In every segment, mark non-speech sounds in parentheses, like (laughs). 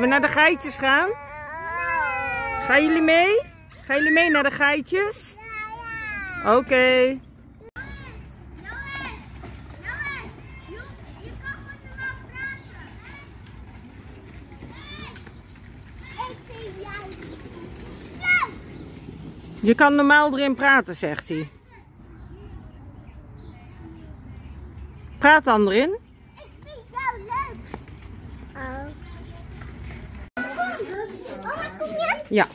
We naar de geitjes gaan? Gaan jullie mee? Gaan jullie mee naar de geitjes? Oké. Je kan normaal erin praten, zegt hij. Praat dan erin. Ik vind het wel leuk. Oh. Mama, kom je? Ja.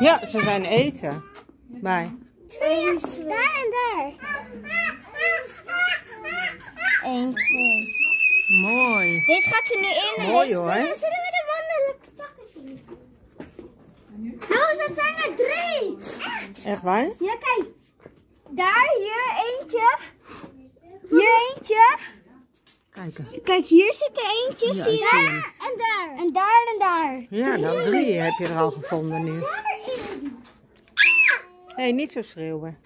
Ja, ze zijn eten. Bij. Twee. Daar en daar. Eén, twee. Mooi. Deze gaat er nu in. Mooi, hoor. Zullen we de wonderlijke pakken zien? Nou, dat zijn er drie. Echt? Echt waar? Ja, kijk. Daar, hier eentje. Hier eentje. Kijken. Kijk, hier zit er eentje. Ja, zie je daar? hem. En daar. En daar en daar. Ja, nou drie heb je er al gevonden nu. Hé, hey, niet zo schreeuwen.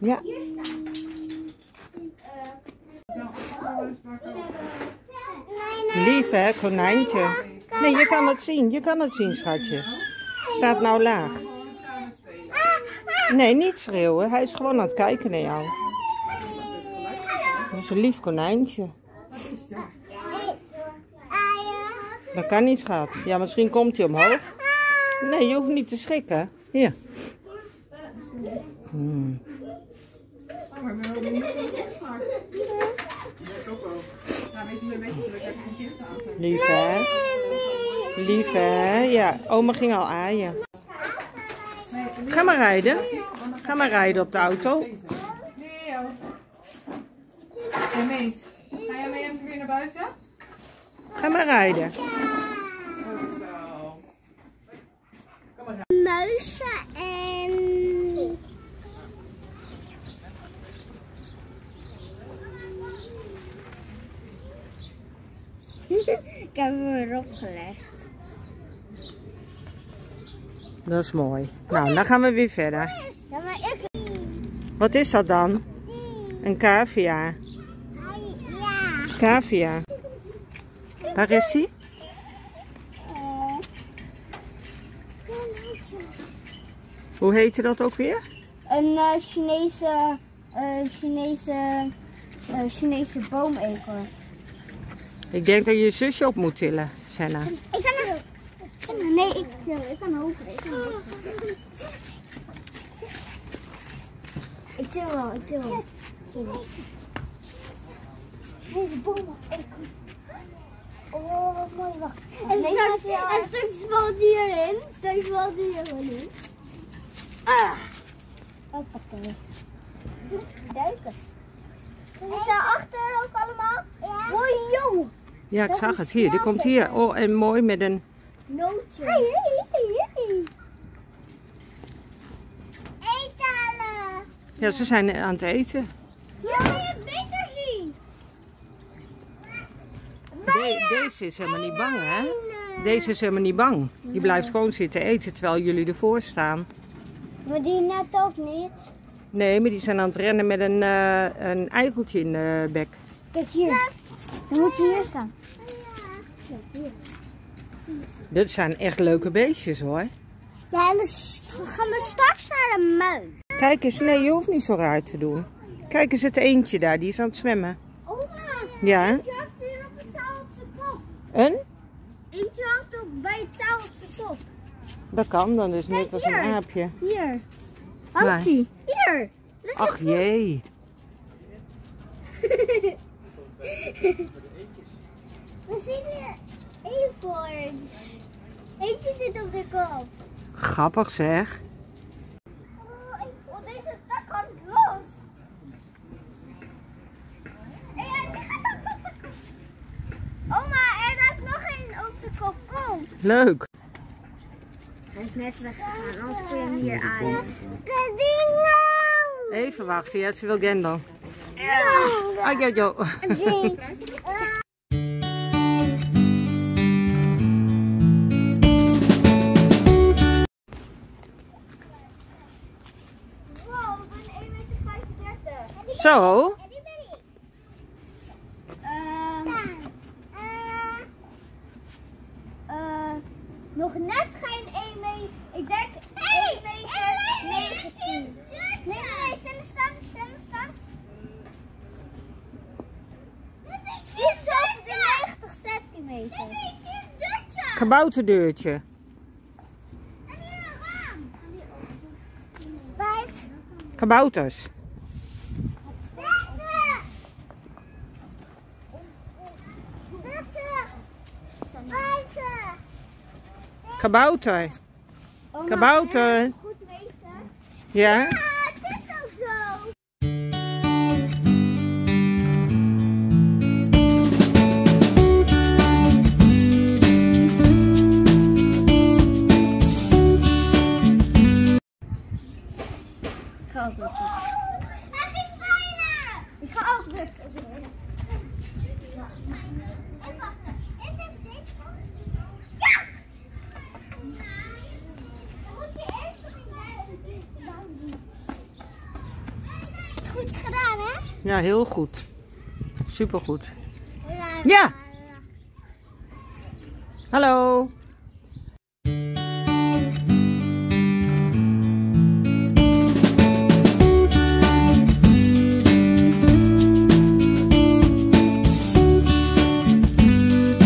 Ja. Lief hè, konijntje. Nee, je kan het zien. Je kan het zien, schatje. Staat nou laag. Nee, niet schreeuwen. Hij is gewoon aan het kijken naar jou. Dat is een lief konijntje. Dat kan niet, schat. Ja, misschien komt hij omhoog. Nee, je hoeft niet te schrikken. Hier. Hmm. Maar wel weet je. Lief hè? Lief hè? Ja, oma ging al aaien. Ga maar rijden. Ga maar rijden op de auto. Mees. Ga jij mee even weer naar buiten? Ga maar rijden. Goed zo. Muizen en... (laughs) Ik heb hem erop gelegd. Dat is mooi. Nou, dan gaan we weer verder. Ja, maar ik... Wat is dat dan? Een cavia. Ja. Cavia. Waar is die? Hoe heette dat ook weer? Een eh, Chinese, eh, Chinese, eh, Chinese boomeker. Ik denk dat je je zusje op moet tillen, Senna. Ik er... Nee, ik til. Ik kan hoger. Ik kan hoger. Ik til wel, ik til wel. Deze bomen. Oh, wat mooi. Wacht. En straks, en straks valt hierin. Straks valt hierin. Ah. Hoppakee. Duiken. En daarachter ook allemaal. Ja. Oh, joh. Ja, ik Dat zag is het hier. Die komt hier. Oh, en mooi met een... Nootje. Hey, hey, hey, hey. Eettalen. Ja, ze zijn aan het eten. Wil je het beter zien? De- deze is helemaal niet bang, hè? Deze is helemaal niet bang. Die blijft gewoon zitten eten terwijl jullie ervoor staan. Maar die net ook niet. Nee, maar die zijn aan het rennen met een, eh, een eikeltje in de bek. Kijk hier. Dan moet je hier staan. Dit zijn echt leuke beestjes, hoor. Ja, en dan gaan we straks naar de muis. Kijk eens, nee, je hoeft niet zo raar te doen. Kijk eens het eentje daar, die is aan het zwemmen. Oma, Ja, eentje hangt hier op het touw op zijn kop. Een? Eentje hangt ook bij het touw op zijn kop. Dat kan dan, dus net als een aapje. Hier. Hangt hij? Hier. Ach jee. (laughs) We zien hier eekhoorns. Eentje zit op de kop. Grappig zeg. Oh, deze tak Leuk. Hij is net weggegaan, anders kun je hem hier aan. Even wachten, ja, ze wil Gendel. Ja. Ah, ja, ja. Zo. Kabouterdeurtje. Kabouters. Kabouter. Kabouter. Goed weten. Ja. Ja, heel goed. Supergoed. Ja. Hallo.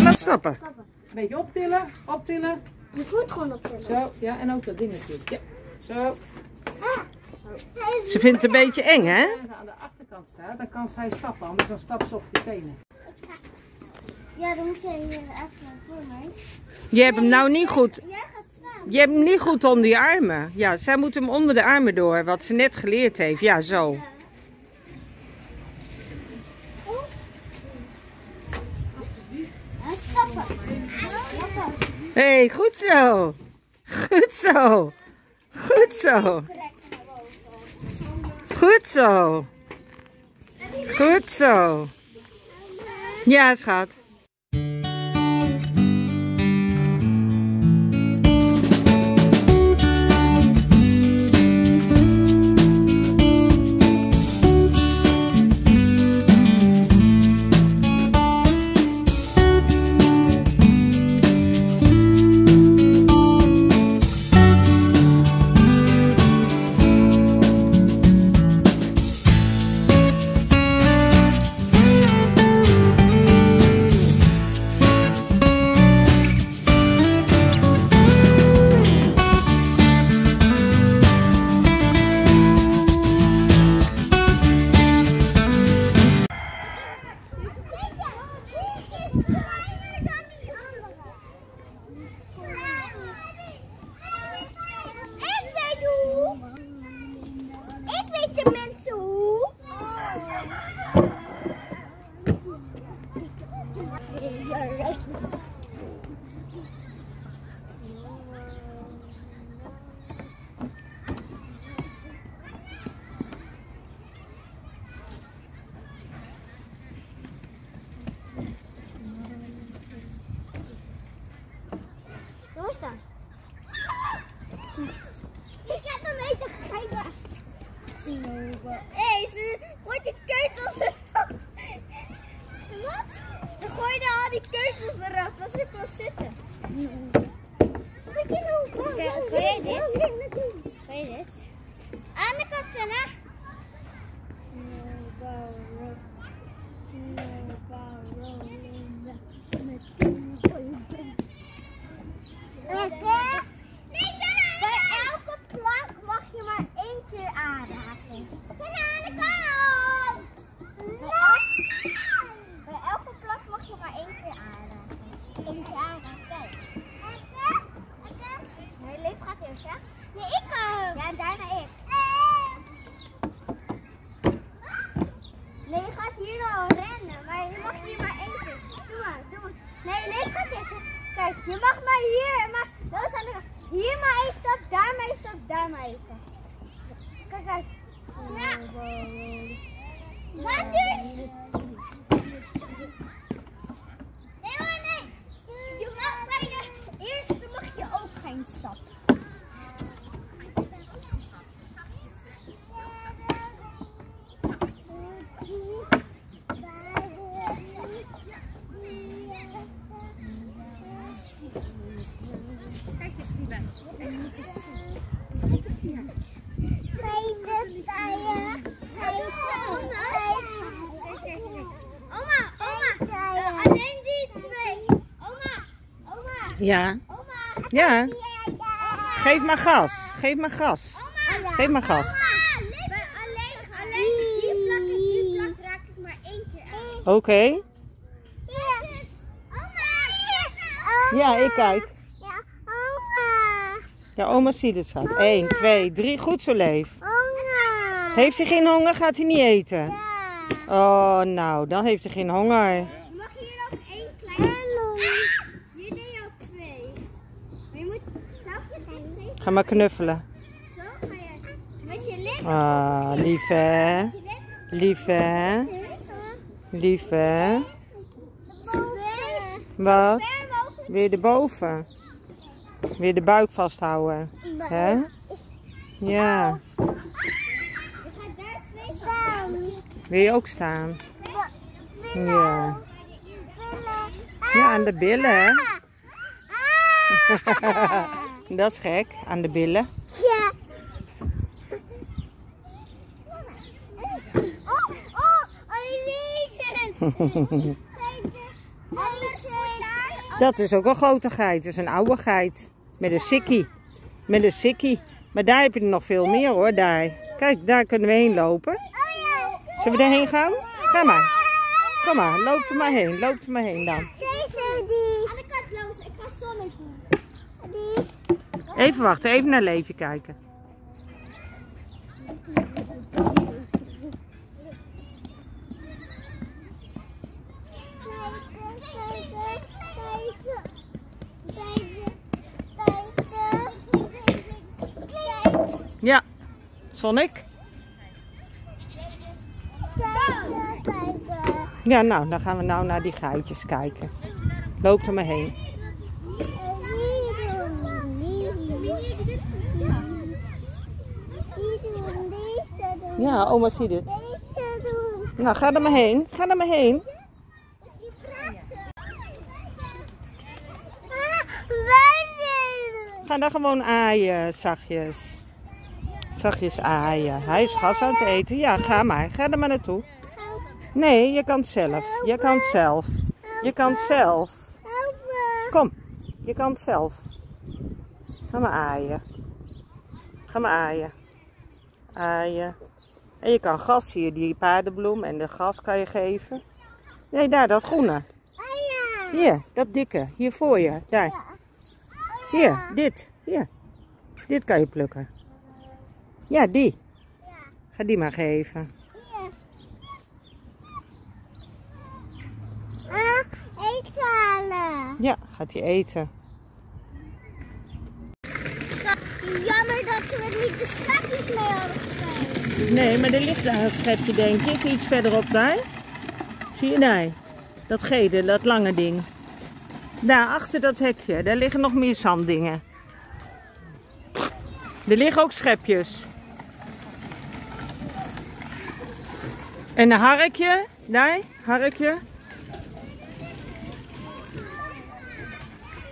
Laat stappen. Een beetje optillen, optillen. Je voet gewoon op de Zo, ja, en ook dat ding natuurlijk. Ja, zo. Ze vindt het een beetje eng, hè? Achterkant staat, dan kan zij stappen, anders dan stapt ze op je tenen. Ja, dan moet jij hier even voor mij. Je hebt hem nou niet goed. Jij gaat staan. Je hebt hem niet goed onder je armen. Ja, zij moet hem onder de armen door, wat ze net geleerd heeft. Ja, zo. En stappen. Stappen. Hé, hey, goed zo. Goed zo. Goed zo. Goed zo. Goed zo. Ja, schat. Je nou? Kun jij dit? Kun je dit? Aan de kant staan, hè? Lekker. Bij elke plank mag je maar één keer aanraken. Zijn aan de kant! Bij elke plank mag je maar één keer aanraken. Eén keer aanraken, kijk. Nee, Leef gaat eerst, hè? Nee, ik ook. Ja, en daarna ik. Nee, je gaat hier al rennen, maar je mag hier maar één keer. Doe maar, doe maar. Nee, Leef gaat hè. Kijk, je mag maar hier, maar dat is aan de Hier maar één stap, daar maar één stap, daar maar één stap. Kijk uit. Ja. Wat dus? Nee hoor, nee. Je mag bij de eerste mag je ook geen stap. is er niet bij. Oma, oma, eh, alleen die twee. Oma, oma, Ja. oma. Ja. Geef maar gas. Geef maar gas. Geef maar gas. Oma, alleen, alleen die plak en die plak raak ik maar één keer aan. Oké. Oma, Ja, ik kijk. Ja, oma. Ja, oma ziet het schat. 1, 2, 3. Goed zo, Leef. Oma. Heeft hij geen honger, gaat hij niet eten. Ja. Oh, nou, dan heeft hij geen honger. Mag hier ook één klein... Hallo. Hier deed je ook twee. Maar je moet zelf je geen geven. Ga maar knuffelen. Zo ga je met je. Ah, lief hè. Lief hè. Lief hè. Wat? Weer erboven. Weer de buik vasthouden. Hè? Ja. Wil je ook staan? Ja. Ja, aan de billen. (laughs) Dat is gek, aan de billen. Ja. Oh, oh, Eileen. (laughs) Dat is ook een grote geit. Dat is een oude geit. Met een sikkie. Met een sikkie. Maar daar heb je er nog veel meer hoor, daar. Kijk, daar kunnen we heen lopen. Zullen we erheen gaan? Ga maar. Kom maar, loop er maar heen. Loop er maar heen dan. Deze die. Aan de kant lopen. Ik ga zonne doen. Die. Even wachten, even naar Leefje kijken. Ja, Sonic. Ja, nou, dan gaan we nou naar die geitjes kijken. Loop er maar heen. Ja, oma ziet het. Nou, ga er maar heen. Ga er maar heen. Ga daar gewoon aaien, zachtjes. Zachtjes aaien. Hij is gas aan het eten. Ja, ga maar. Ga er maar naartoe. Nee, je kan het zelf. Je kan het zelf. Je kan het zelf. Kom, je kan het zelf. Ga maar aaien. Ga maar aaien. Aaien. En je kan gas hier, die paardenbloem en de gas kan je geven. Nee, daar, dat groene. Hier, dat dikke. Hier voor je. Daar. Hier, dit. Hier. Dit kan je plukken. Ja, die. Ga die maar geven. Ja, gaat hij eten. Jammer dat we niet de schepjes mee hadden. Nee, maar er ligt daar een schepje, denk ik. Iets verderop daar. Zie je daar? Dat gele, dat lange ding. Daar, achter dat hekje. Daar liggen nog meer zanddingen. Er liggen ook schepjes. En een harkje. Daar, harkje.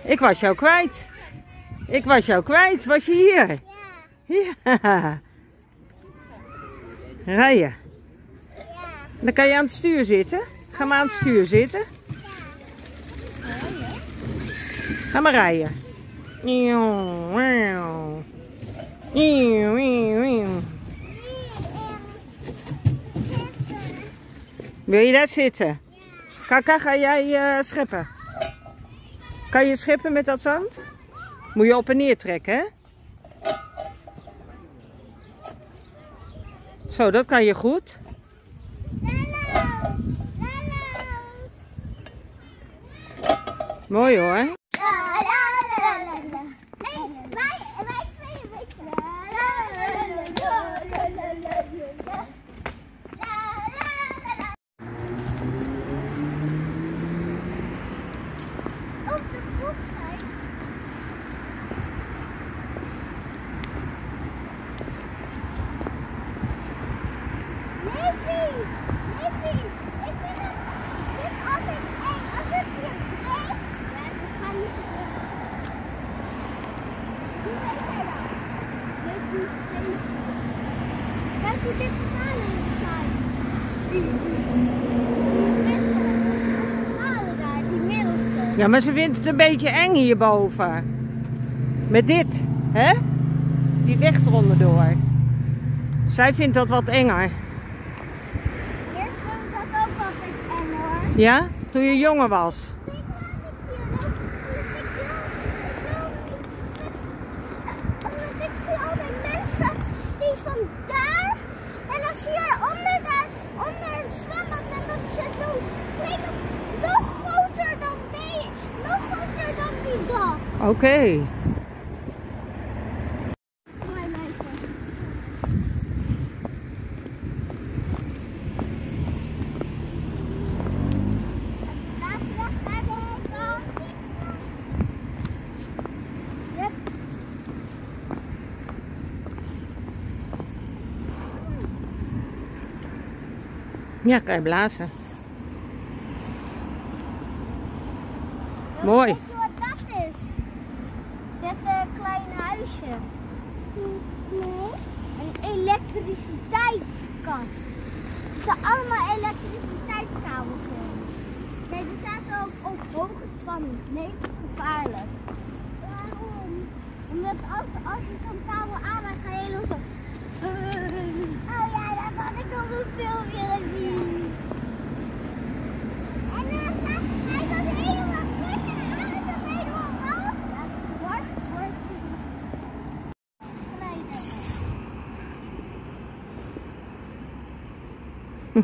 Ik was jou kwijt. Ik was jou kwijt. Was je hier? Ja. Rijden. Dan kan je aan het stuur zitten. Ga maar aan het stuur zitten. Ga maar rijden. Wil je daar zitten? Kaka, ga jij eh, scheppen? Kan je scheppen met dat zand? Moet je op en neer trekken, hè? Zo, dat kan je goed. Mooi hoor. Nee, wij, wij twee weten. Op de voetbal. Neefie, neefie, ik vind het dit altijd eng. Als het hier eng, we gaan zo'n steentje. Kijk hoe dit verhalen zijn. Die verhalen daar, die middelste. Ja, maar ze vindt het een beetje eng hierboven. Met dit, hè? Die weg eronder Zij vindt dat wat enger. Eerst vond ik dat ook altijd eng hoor. Ja? Toen je jonger was. Weet je wat ik hier ook- Omdat ik zie altijd mensen die van daar en dan zie je onder daar, onder een zwembad en dat ze zo springen nog groter dan die, nog groter dan die dag. Oké. Mooi meisje. Laten we gaan kijken. Yep. Ja, kan je blazen. Mooi. Weet je wat dat is? Dit eh, huisje. Nee. Een elektriciteitskast. Er allemaal elektriciteitskabels in. Nee, er staat ook op hoge spanning. Nee, gevaarlijk. Waarom? Omdat als, als je zo'n kabel aanmaakt, ga je helemaal (laughs) zo... Oh ja, dat had ik op een filmpje gezien. En dan gaat hij dat helemaal kort en dan is dat helemaal rood. Ja, zwart wordt glijden.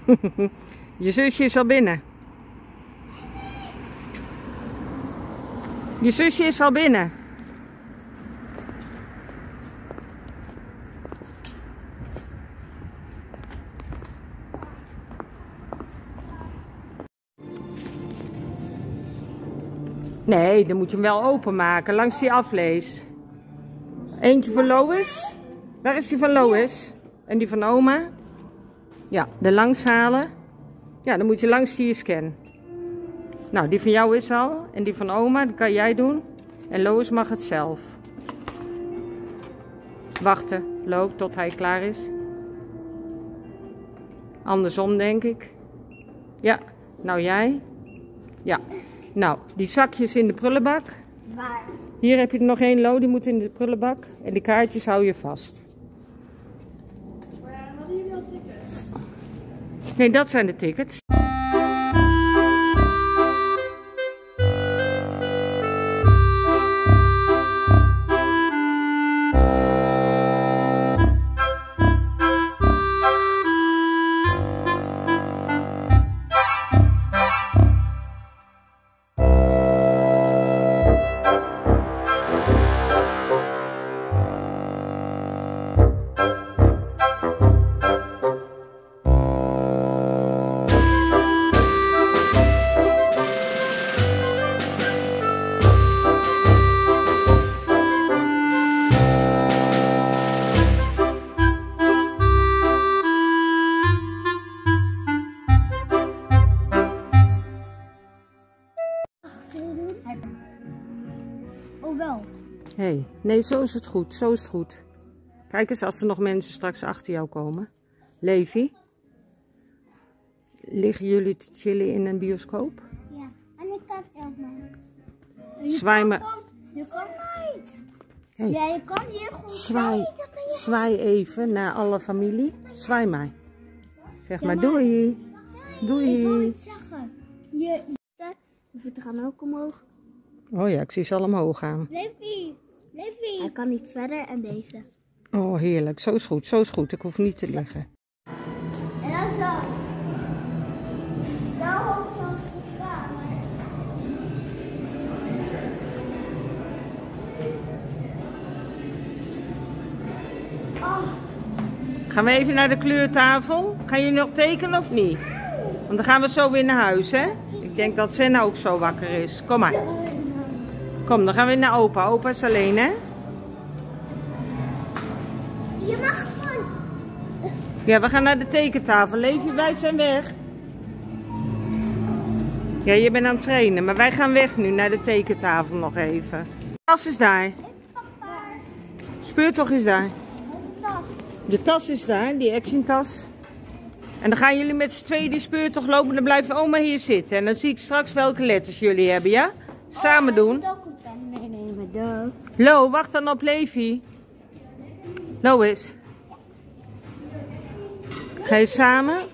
(laughs) Je zusje is al binnen. Je zusje is al binnen. Nee, dan moet je hem wel openmaken langs die aflees. Eentje voor Lois. Waar is die van Lois? En die van oma? Ja, de langs halen. Ja, dan moet je langs die scan. Nou, die van jou is al. En die van oma, die kan jij doen. En Lois mag het zelf. Wachten, Lo, tot hij klaar is. Andersom, denk ik. Ja, nou jij. Ja. Nou, die zakjes in de prullenbak. Waar? Hier heb je er nog één, Lo, die moet in de prullenbak. En die kaartjes hou je vast. Maar ja, hadden jullie al tickets? Nee, dat zijn de tickets. Nee, zo is het goed. Zo is het goed. Kijk eens als er nog mensen straks achter jou komen. Levi, liggen jullie te chillen in een bioscoop? Ja, en ik kan het ook maar. Zwaai me. Je kan niet. Hey. Ja, je kan hier gewoon Zwaai, zwaai even naar alle familie. Zwaai mij. Zeg Ja, maar maar- doei. Ik wil Doei. iets zeggen. Je, je, je gaan ook omhoog. Oh ja, ik zie ze al omhoog gaan. Levi, Levi. Hij kan niet verder en deze. Oh, heerlijk. Zo is goed, zo is goed. Ik hoef niet te liggen. En dan zo. Nou hoofd van de kamer. Oh, Gaan we even naar de kleurtafel? Gaan jullie nog tekenen of niet? Want dan gaan we zo weer naar huis, hè? Ik denk dat Senna ook zo wakker is. Kom maar. Kom, dan gaan we naar opa. Opa is alleen, hè? je mag gewoon. Ja, we gaan naar de tekentafel. Levi, wij zijn weg. Ja, je bent aan het trainen, maar wij gaan weg nu naar de tekentafel nog even. Tas is daar. Speur toch eens daar. De tas is daar, die action tas. En dan gaan jullie met z'n tweeën die speurtocht lopen. Dan blijft oma hier zitten. En dan zie ik straks welke letters jullie hebben, ja? Samen doen. Duh. Lo, wacht dan op Levi. Lois. Ga je samen?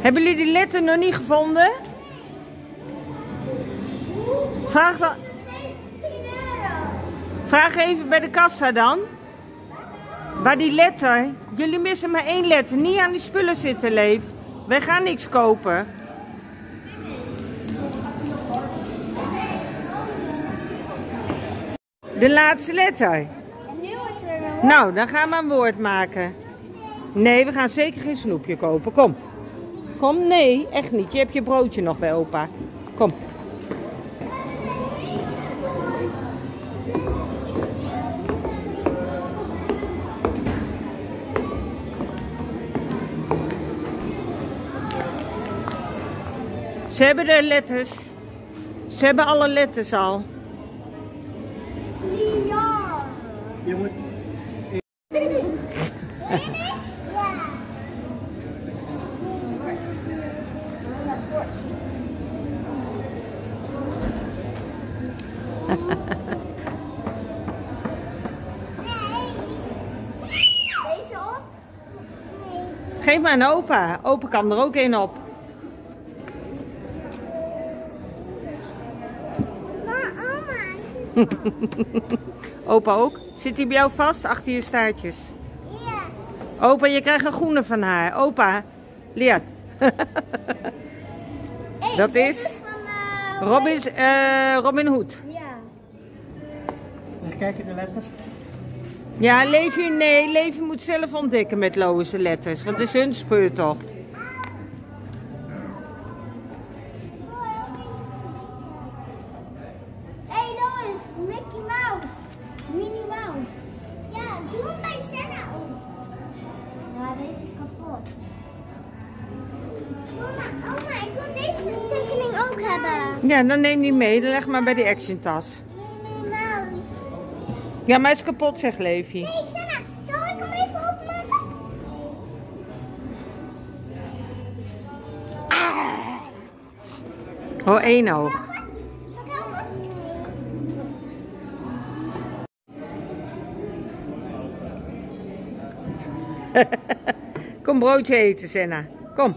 Hebben jullie die letter nog niet gevonden? Vraag, dan, 17 euro. Vraag even bij de kassa dan. Waar die letter. Jullie missen maar één letter. Niet aan die spullen zitten, Leef. Wij gaan niks kopen. De laatste letter. Er Nou, dan gaan we een woord maken. Nee, we gaan zeker geen snoepje kopen. Kom. Kom, nee, echt niet. Je hebt je broodje nog bij opa. Kom. Ze hebben de letters. Ze hebben alle letters al. jaar. Je moet? Ja. Geef maar aan opa. Opa kan er ook één op. Maar oma. (laughs) Opa ook. Zit hij bij jou vast achter je staartjes? Ja. Opa, je krijgt een groene van haar. Opa, leer. (laughs) Hey, Dat is van, eh, Robin, eh, Robin Hood. Ja. eens kijken de letters. Ja, Levi, nee, Levi moet zelf ontdekken met Lois de letters. Want het is hun speurtocht. Ja, dan neem die mee. Dan leg maar bij die action tas. Ja, maar hij is kapot, zegt Levi. Hey Senna, zal ik hem even openmaken? Oh, één oog. (laughs) Kom broodje eten, Senna. Kom.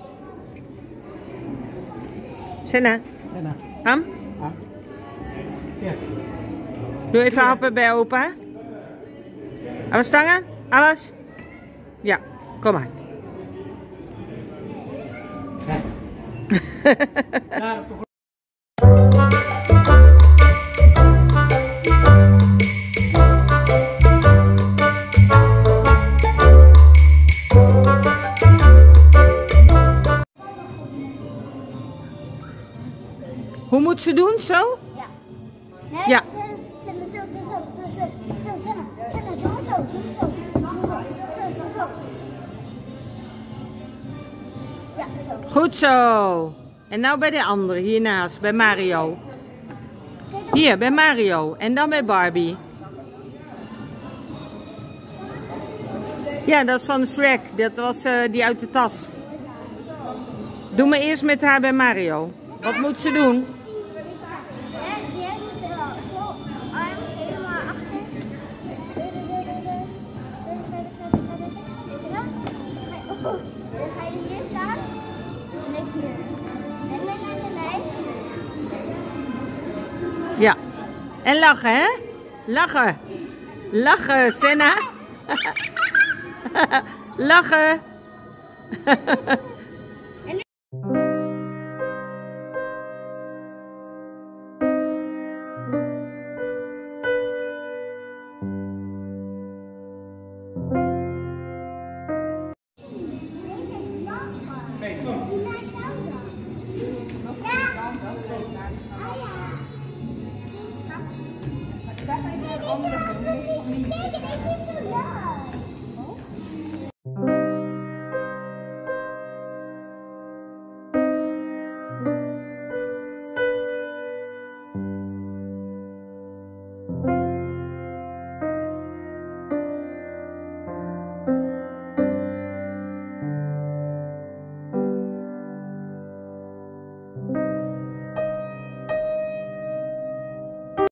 Senna, Senna. Ham? Ja. Doe even happen bij opa. Awas tangan? Awas. Ja, kom maar. Daar, ze doen? Zo? Ja. Nee, Ja. Zo, zo, zo, zo, zo, zo, doe zo, doe zo. Ja, zo. Goed zo. En nou bij de andere, hiernaast, bij Mario. Hier, bij Mario. En dan bij Barbie. Ja, dat is van Shrek. Dat was eh, die uit de tas. Doe maar eerst met haar bij Mario. Wat moet ze doen? En lachen, hè? Lachen. Lachen, Senna. (laughs) lachen. (laughs)